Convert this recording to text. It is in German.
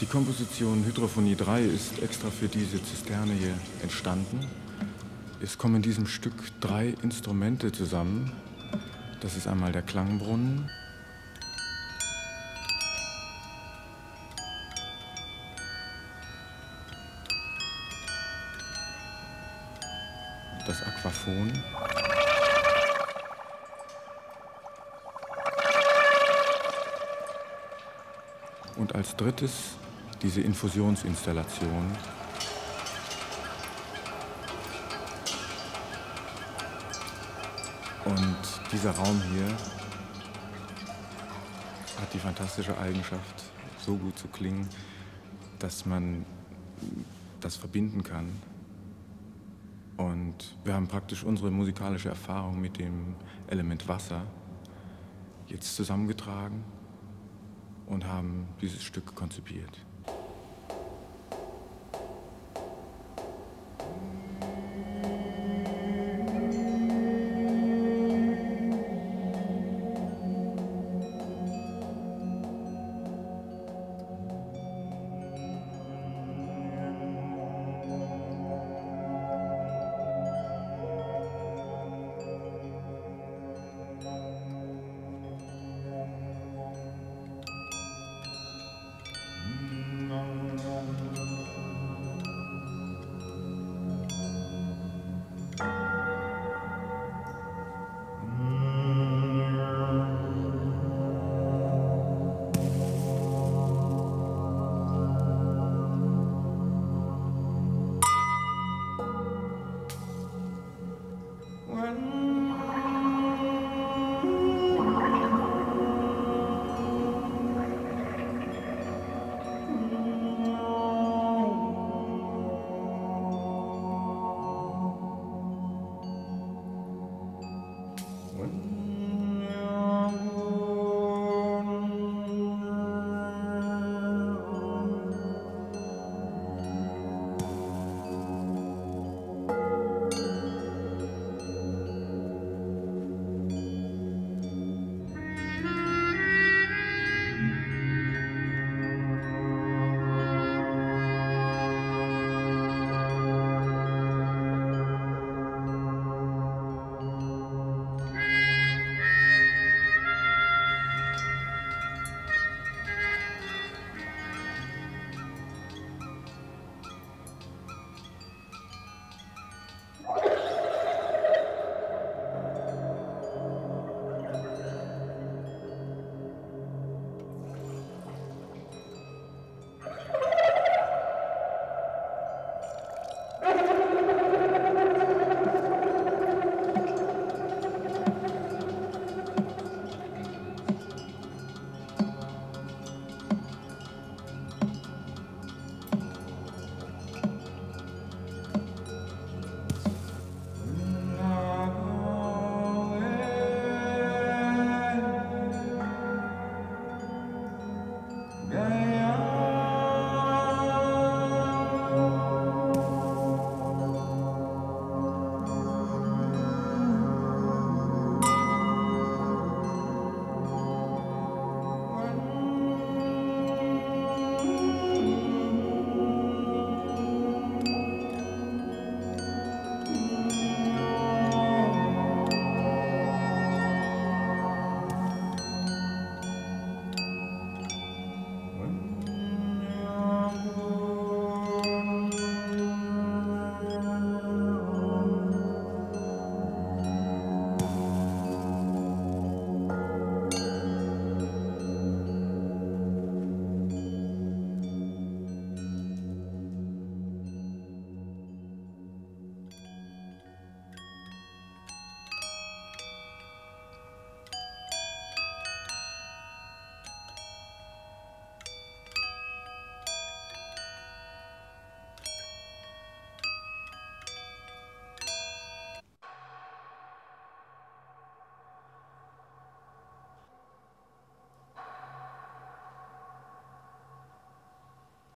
Die Komposition Hydrophonie 3 ist extra für diese Zisterne hier entstanden. Es kommen in diesem Stück drei Instrumente zusammen. Das ist einmal der Klangbrunnen, das Aquaphon. Und als drittes diese Infusionsinstallation. Und dieser Raum hier hat die fantastische Eigenschaft, so gut zu klingen, dass man das verbinden kann. Und wir haben praktisch unsere musikalische Erfahrung mit dem Element Wasser jetzt zusammengetragen und haben dieses Stück konzipiert.